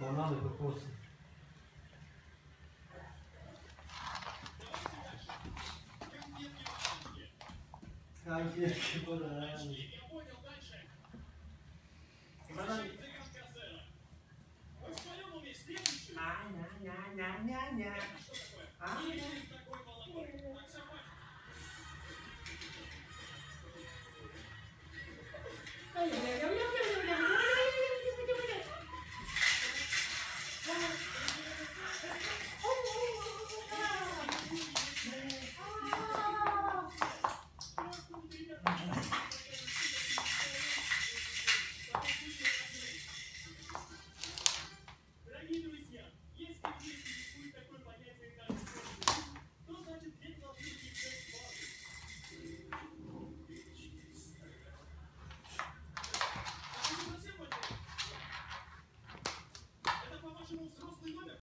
бананы, кокосы. Конфетки, бананы. Бананы. А-на-на-на-на-на. А? а, а, а